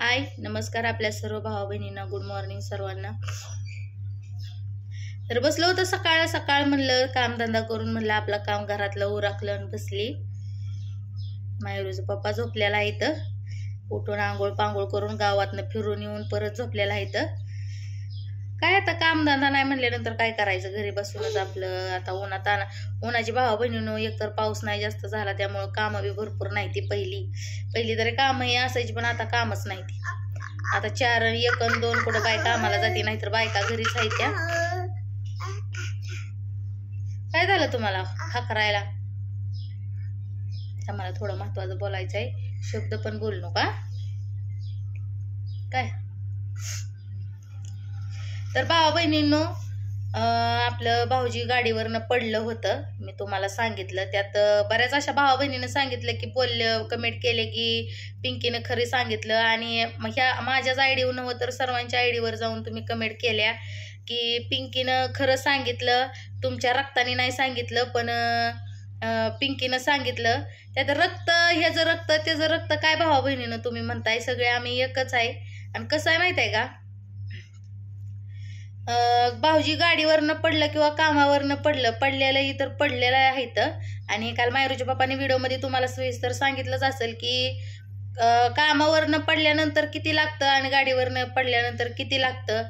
हाय नमस्कार आपल्या सर्व भावा बहिणींना गुड मॉर्निंग सर्वांना. तर बसलो होतं सकाळ सकाळ म्हणलं कामधंदा करून म्हणलं आपलं काम घरातलं उराखलं आणि बसली. मायुरूचा पप्पा झोपलेला आहे इथं. उठून आंघोळ पांघोळ करून गावातनं फिरून येऊन परत झोपलेला आहे इथं. काय आता कामधंदा नाही म्हणल्यानंतर काय करायचं? घरी बसूनच आपलं आता उन्हात आणा उन्हाची भावा बहिणीनं एकतर पाऊस नाही जास्त झाला त्यामुळं कामं बी भरपूर नाही ती पहिली. पहिली तरी कामही असायची पण आता कामच नाही ती. आता चार एक अन दोन कुठं बाय कामाला जाते नाहीतर बायका घरीच आहेत त्या. काय झालं तुम्हाला? हाकरायला? मला थोडं महत्वाचं बोलायचं आहे शब्द पण बोलू नका. काय? तर भावा बहिणींनो आपलं भाऊजी गाडीवरनं पडलं होतं. मी तुम्हाला सांगितलं. त्यात बऱ्याच अशा भावा बहिणीनं सांगितलं की बोललं कमेंट केले की पिंकीनं खरी सांगितलं. आणि मग ह्या माझ्याच आय डीवर नव्हतं तर सर्वांच्या आय डीवर जाऊन तुम्ही कमेंट केल्या की पिंकीनं खरं सांगितलं तुमच्या रक्ताने नाही सांगितलं पण पिंकीनं सांगितलं. त्यात रक्त ह्याचं रक्त त्याचं रक्त काय भावा बहिणीनं तुम्ही म्हणताय? सगळे आम्ही एकच आहे. आणि कसं आहे माहीत आहे का? भाऊजी गाडीवरनं पडलं किंवा कामावरनं पडलं पडलेलंही तर पडलेलं आहे इथं. आणि काल मायरूच्या बापाने व्हिडिओमध्ये तुम्हाला सविस्तर सांगितलंच असेल की कामावरनं पडल्यानंतर किती लागतं आणि गाडीवरनं पडल्यानंतर किती लागतं.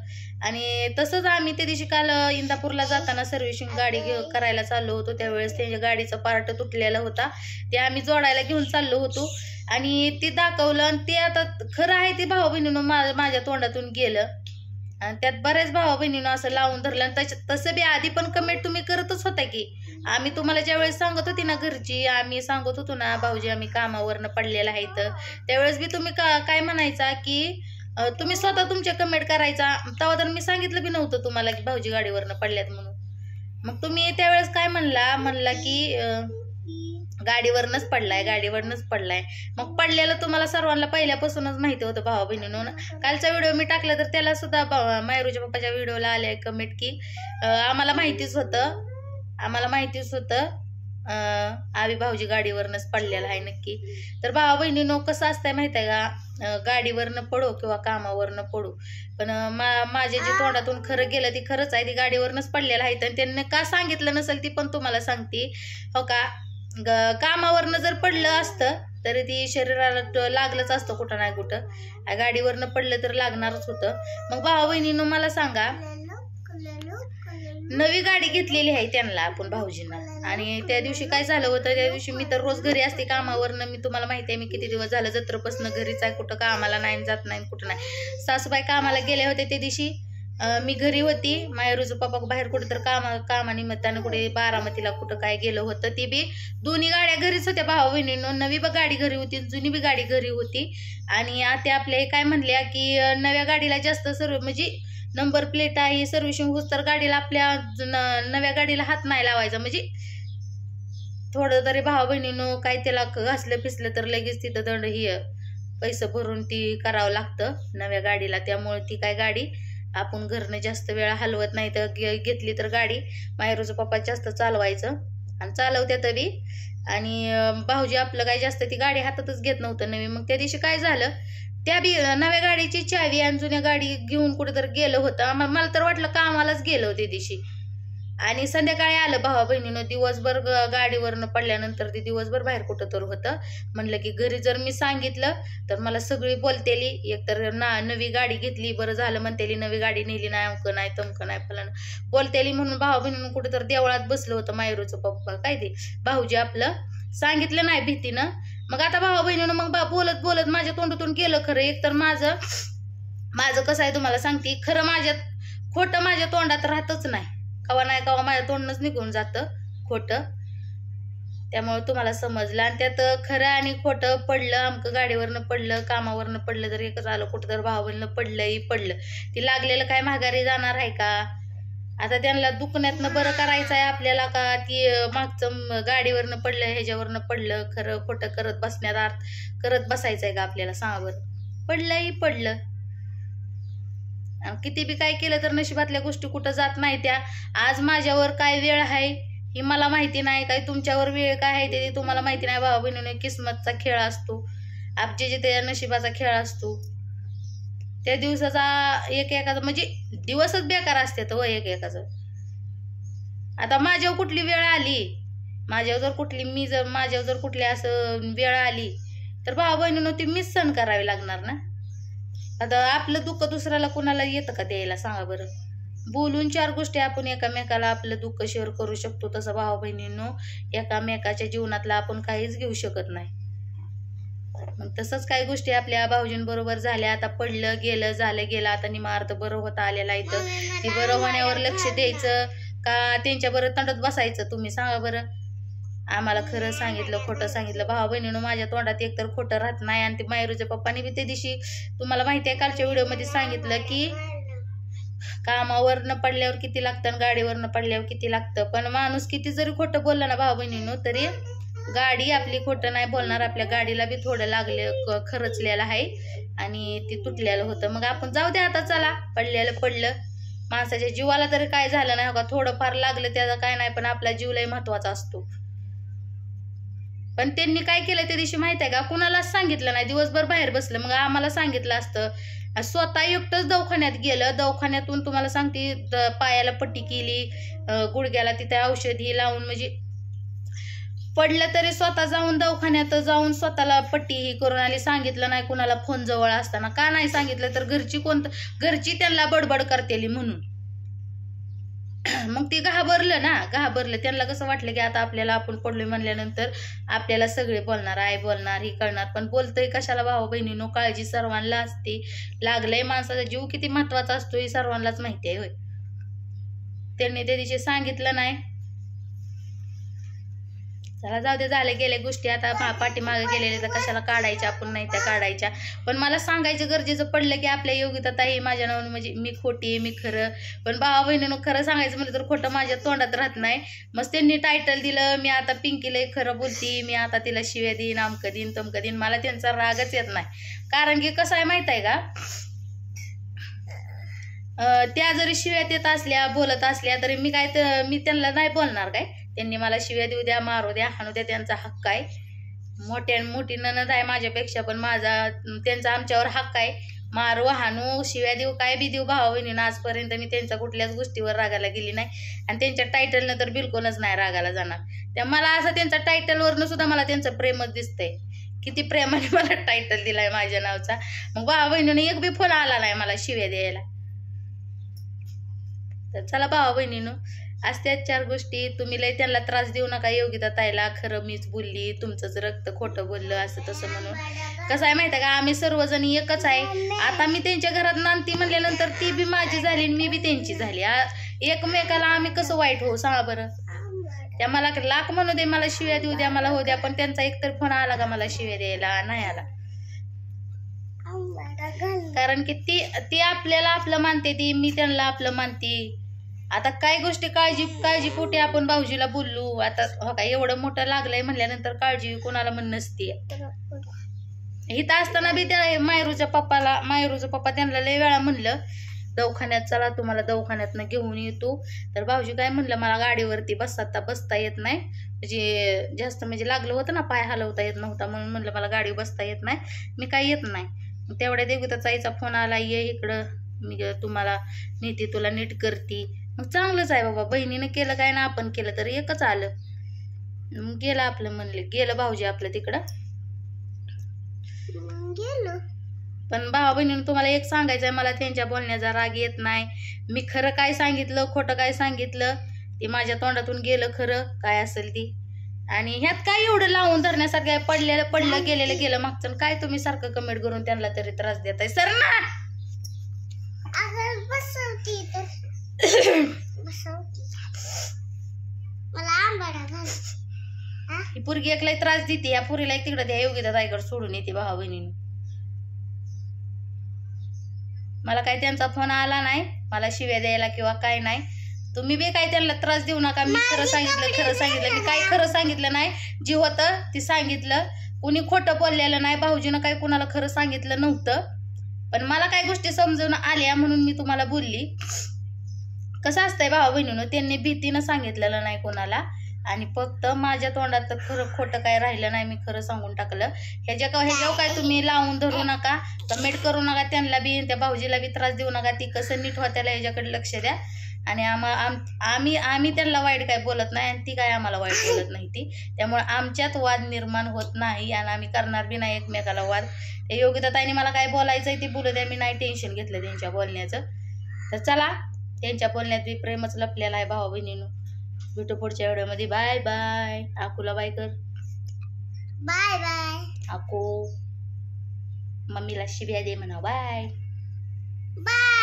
आणि तसंच आम्ही त्या दिवशी काल इंदापूरला जाताना सर्व्हिसिंग गाडी घेऊ करायला चाललो होतो. त्यावेळेस त्यांच्या गाडीचा पार्ट तुटलेला होता. ते आम्ही जोडायला घेऊन चाललो होतो. आणि ते दाखवलं आणि ते आता खरं आहे ते भाऊ बहिणीनं माझ्या तोंडातून गेलं. आणि त्यात बऱ्याच भावा बहिणीनं असं लावून धरलं आणि तसं बी आधी पण कमेंट तुम्ही करतच होता की आम्ही तुम्हाला ज्यावेळेस सांगत होती ना घरची आम्ही सांगत होतो ना भाऊजी आम्ही कामावरनं पडलेलं आहे तर त्यावेळेस बी तुम्ही का काय म्हणायचा की तुम्ही स्वतः तुमच्या कमेंट करायचा. तेव्हा तर मी सांगितलं बी नव्हतं तुम्हाला की भाऊजी गाडीवरनं पडल्यात म्हणून. मग तुम्ही त्यावेळेस काय म्हणला? म्हणला की गाडीवरनच पडलाय गाडीवरनच पडलाय. मग पडलेलं तुम्हाला सर्वांना पहिल्यापासूनच माहिती होतं भावा बहिणीनं. कालचा व्हिडिओ मी टाकला तर त्याला सुद्धा बा- मायरूच्या पप्पाच्या व्हिडिओला आले कमेंट की आम्हाला माहितीच होतं आम्हाला माहितीच होतं आवी भाऊजी गाडीवरनच पडलेला आहे नक्की. तर भावा बहिणीनो कसं असतंय माहिती आहे का गाडीवरनं पडो किंवा कामावरनं पडू. पण मा माझ्या जे तोंडातून खरं गेलं ती खरंच आहे ती गाडीवरनच पडलेलं आहे. तर त्यांनी का सांगितलं नसेल ती पण तुम्हाला सांगते. हो का? ग- कामावरनं जर पडलं असतं तरी ती शरीराला लागलंच असतं कुठं नाही कुठं. गाडीवरनं पडलं तर लागणारच होतं. मग भावा बहिणीनं मला सांगा नवी गाडी घेतलेली आहे त्यांना आपण भाऊजींना. आणि त्या दिवशी काय झालं होतं? त्या दिवशी मी तर रोज घरी असते कामावरनं. मी तुम्हाला माहिती आहे मी किती दिवस झालं जत्रपासनं घरीच आहे. कुठं कामाला नाही जात नाही कुठं नाही. सासूबाई कामाला गेले होते त्या दिवशी. मी घरी होती. मायरूचं पप्पा बाहेर कुठं तर कामा कामानिमित्तानं कुठे बारामतीला कुठं काय गेलं होतं ती बी दोन्ही गाड्या घरीच होत्या भावा बहिणीनं नवी बी गाडी घरी होती जुनी बी गाडी घरी होती. आणि आता आपल्या काय म्हणल्या की नव्या गाडीला जास्त सर्व म्हणजे नंबर प्लेट आहे सर्व्हिसिंग होत तर गाडीला आपल्या न- नव्या गाडीला हात नाही लावायचा. म्हणजे थोडं तरी भावा बहिणीनं काय त्याला घासलं पिसलं तर लगेच तिथं दंड ही पैसे भरून ती करावं लागतं नव्या गाडीला. त्यामुळे ती काय गाडी आपण घरनं जास्त वेळा हलवत नाही तर घेतली तर गाडी. मायरूचं पप्पा जास्त चालवायचं. आणि चालवत्या बी आणि भाऊजी आपलं काय जास्त ती गाडी हातातच घेत नव्हतं नवी. मग त्या दिवशी काय झालं? त्या बी नव्या गाडीची चावी आणि जुन्या गाडी घेऊन कुठेतरी गेलं होतं. मला तर वाटलं कामालाच गेलं त्या दिवशी. आणि संध्याकाळी आलं भावा बहिणीनं दिवसभर गाडीवरनं पडल्यानंतर ते दिवसभर बाहेर कुठं तर होतं. म्हणलं की घरी जर मी सांगितलं तर मला सगळी बोलतेली. एकतर ना नवी गाडी घेतली बरं झालं म्हणतेली नवी गाडी नेली नाही अमकं नाही तमकं नाही फलानं. बोलतेली म्हणून भावा बहिणीनं कुठं तर देवळात बसलं होतं मायरूचं पप्पा काय ते भाऊजी आपलं. सांगितलं नाही भीतीनं. मग आता भावा बहिणीनं मग बा बोलत बोलत माझ्या तोंडातून गेलं खरं. एकतर माझं माझं कसं आहे तुम्हाला सांगते खरं माझ्यात खोटं माझ्या तोंडात राहतच नाही. कवा नाही कवा माझ्या तोंडच निघून जातं खोटं. त्यामुळे तुम्हाला समजलं. आणि त्यात खरं आणि खोटं पडलं अमकं गाडीवरनं पडलं कामावरनं पडलं तर एकच आलं कुठं तर भावावरनं पडलंही पडलं. ती लागलेलं काय माघारी जाणार आहे का? आता त्यांना दुखण्यातनं बरं करायचं आहे आपल्याला का? ती मागचं गाडीवरनं पडलं ह्याच्यावरनं पडलं खरं खोटं करत बसण्यात अर्थ करत बसायचं आहे का आपल्याला? सांगा बरं. पडलंही पडलं. किती बी काय केलं तर नशिबातल्या गोष्टी कुठं जात नाही त्या. आज माझ्यावर काय वेळ आहे ही मला माहिती नाही. काय तुमच्यावर वेळ काय आहे ते तुम्हाला माहिती नाही. भावा बहिणीने किस्मतचा खेळ असतो. आपजे जे त्या नशिबाचा खेळ असतो. त्या दिवसाचा एक एकाचा म्हणजे दिवसच बेकार असते व हो, एक एकाचं. आता माझ्यावर कुठली वेळ आली? माझ्यावर जर कुठली मी जर माझ्यावर जर कुठली असं वेळ आली तर भाऊ बहिणीनं ती मीच सण करावी लागणार ना? आता आपलं दुःख दुसऱ्याला कुणाला येतं का द्यायला? सांगा बरं. बोलून चार गोष्टी आपण एकामेकाला आपलं दुःख शेअर करू शकतो. तसं भाऊ बहिणींनो एकामेकाच्या जीवनातला आपण काहीच घेऊ शकत नाही. मग तसंच काही गोष्टी आपल्या भाऊजींबरोबर झाल्या. आता पडलं गेलं झालं गेलं. आता निमार्थ बरं होता आलेला इथं. ती बरं होण्यावर लक्ष द्यायचं. का त्यांच्या बरं तंडत बसायचं? तुम्ही सांगा बरं. आम्हाला खरं सांगितलं खोटं सांगितलं. भावा बहिणीनं माझ्या तोंडात एकतर खोटं राहत नाही आणि ते मायरूच्या पप्पानी बी त्या दिवशी तुम्हाला माहिती आहे कालच्या व्हिडिओमध्ये सांगितलं की कामावरनं पडल्यावर किती लागतं आणि गाडीवरनं पडल्यावर किती लागतं. पण माणूस किती जरी खोटं बोलला ना भावा बहिणीनं तरी गाडी आपली खोटं नाही बोलणार. आपल्या गाडीला बी थोडं लागले खरचलेलं आहे. आणि ते तुटलेलं होतं. मग आपण जाऊ दे आता चला. पडलेलं पडलं. माणसाच्या जीवाला तरी काय झालं नाही हो का? थोडंफार लागलं त्याचा काय नाही पण आपला जीव लय महत्त्वाचा असतो. पण त्यांनी काय केलं त्या दिवशी माहिती आहे का? कुणालाच सांगितलं नाही. दिवसभर बाहेर बसलं. मग आम्हाला सांगितलं असतं. स्वतः एकटंच दवाखान्यात गेलं. दवाखान्यातून तुम्हाला सांगते पायाला पट्टी केली. गुडघ्याला तिथे औषधी लावून म्हणजे पडलं तरी स्वतः जाऊन दवाखान्यात जाऊन स्वतःला पट्टी ही करून आली सांगितलं नाही कुणाला फोन जवळ असताना. का नाही सांगितलं तर घरची कोणतं घरची त्यांना बडबड करतेली म्हणून. मग ते घाबरलं ना घाबरलं. त्यांना कसं वाटलं की आता आपल्याला आपण पडलोय म्हणल्यानंतर आपल्याला सगळे बोलणार आई बोलणार ही करणार. पण बोलतंय कशाला भाऊ बहिणीनो काळजी सर्वांना असते. लागलंय माणसाचा जीव किती महत्त्वाचा असतो हे सर्वांनाच माहिती आहे होय. त्यांनी त्या दिवशी सांगितलं नाही. चला जाऊ दे झाले गेले गोष्टी. आता पाठीमागे गेलेले तर कशाला काढायच्या आपण? नाही त्या काढायच्या. पण मला सांगायचं गरजेचं पडलं की आपल्या योगिता ताई माझ्या नावानं म्हणजे मी खोटी आहे मी खरं. पण भावा बहिणीनं खरं सांगायचं म्हणलं तर खोटं माझ्या तोंडात राहत नाही. मग त्यांनी टायटल दिलं मी आता पिंकीला खरं बोलती मी आता तिला शिव्या देईन आमकं देईन तमकं देईन. मला त्यांचा रागच येत नाही. कारण की कसं आहे माहीत आहे का? त्या जरी शिव्या देत असल्या बोलत असल्या तरी मी काय मी त्यांना नाही बोलणार काय? त्यांनी मला शिव्या देऊ द्या मारू द्या हाणू द्या त्यांचा हक्क आहे. मोठ्या मोठी ननद आहे माझ्यापेक्षा पण माझा त्यांचा आमच्यावर हक्क आहे. मारू हाणू शिव्या देऊ काय बी देऊ भावा बहिणीनं आजपर्यंत मी त्यांच्या कुठल्याच गोष्टीवर रागाला गेली नाही. आणि त्यांच्या टायटलनं तर बिलकुलच नाही रागाला जाणार. त्या मला असं त्यांच्या टायटलवरनं सुद्धा मला त्यांचं प्रेमच दिसतंय. किती प्रेमाने मला टायटल दिलाय माझ्या नावचा. मग भावा बहिणीने एक बी फोन आला नाही मला शिव्या द्यायला. तर चला भावा बहिणीनं असत्याच चार गोष्टी. तुम्ही लय त्यांना त्रास देऊ नका. योगिता ताईला खरं मीच बोलली तुमचंच रक्त खोटं बोललं असं तसं म्हणून. कसं आहे माहिती आहे का? आम्ही सर्वजण एकच आहे. आता मी त्यांच्या घरात नांदती म्हणल्यानंतर ती बी माझी झाली आणि मी बी त्यांची झाली. एकमेकाला आम्ही कसं वाईट होऊ सांगा बरं? त्या मला लाख म्हणू दे मला शिव्या देऊ द्या मला हो द्या पण त्यांचा एकतर फोन आला का मला शिव्या द्यायला? नाही आला. कारण की ती ती आपल्याला आपलं मानते ती मी त्यांना आपलं मानते. आता काय गोष्टी काळजी काळजी कुठे आपण भाऊजीला बोललो? आता हो का एवढं मोठं लागलंय म्हणल्यानंतर काळजी कोणाला म्हण नसते इथं असताना बी त्या मायरूच्या पप्पाला मायरूचा पप्पा त्यांना लय वेळा म्हणलं दवाखान्यात चला तुम्हाला दवाखान्यातनं घेऊन येतो. तर भाऊजी काय म्हणलं मला गाडीवरती बसता बसता येत नाही. म्हणजे जास्त म्हणजे लागलं होतं ना पाय हलवता येत नव्हता म्हणून म्हणलं मला गाडीवर बसता येत नाही मी काय येत नाही. तेवढ्या देवगीता ताईचा फोन आला ये इकडं मी तुम्हाला नेते तुला नीट करते. मग चांगलंच आहे बाबा. बहिणीनं केलं काय ना आपण केलं तर एकच आलं. मग गेलं आपलं म्हणले. गेलं भाऊजी आपलं तिकडं. पण भावा बहिणीनं तुम्हाला एक सांगायचं आहे मला त्यांच्या बोलण्याचा राग येत नाही. मी खरं काय सांगितलं खोटं काय सांगितलं ते माझ्या तोंडातून गेलं खरं. काय असेल ती? आणि ह्यात काय एवढं लावून धरण्यासारखं आहे? पडलेलं पडलं गेलेलं गेलं मागचं. काय तुम्ही सारखं कमेंट करून त्यांना तरी त्रास देताय? सर ना! ही? पोरगी एकला त्रास देते या पुरीला एक तिकडे द्या योग्य ताईकडे सोडून येते भावा बहिणीने. मला काय त्यांचा फोन आला नाही मला शिव्या द्यायला किंवा काय नाही. तुम्ही बी काय त्यांना त्रास देऊ नका मी खरं सांगितलं खरं सांगितलं मी काय खरं सांगितलं नाही जे होतं ते सांगितलं. कुणी खोटं बोललेलं नाही भाऊजीनं काय कुणाला खरं सांगितलं नव्हतं. पण मला काय गोष्टी समजून आल्या म्हणून मी तुम्हाला बोलली. कसं असतंय भावा बहिणीनं त्यांनी भीतीनं सांगितलेलं नाही कोणाला. आणि फक्त माझ्या तोंडात तर खरं खोटं काय राहिलं नाही मी खरं सांगून टाकलं. ह्याच्या का ह्याच्यावर काय तुम्ही लावून धरू नका कमेंट करू नका त्यांना बी त्या भाऊजीला बी त्रास देऊ नका ती कसं नीट होत्याला ह्याच्याकडे लक्ष द्या. आणि आम्हा आम आम्ही आम्ही त्यांना वाईट काय बोलत नाही आणि ती काय आम्हाला वाईट बोलत नाही ती. त्यामुळे आमच्यात वाद निर्माण होत नाही आणि आम्ही करणार बी नाही एकमेकाला वाद. ते योगिता ताईने मला काय बोलायचं आहे ती बोलू द्या मी नाही टेन्शन घेतलं त्यांच्या बोलण्याचं. तर चला त्यांच्या बोलण्यात बी प्रेमच लपलेला आहे भावा बहिणीनं. भेटू पुढच्या व्हिडिओमध्ये. Bye bye. आकूला बाय कर. Bye bye. आकू. मम्मीला शिव्या दे म्हणा बाय. बाय.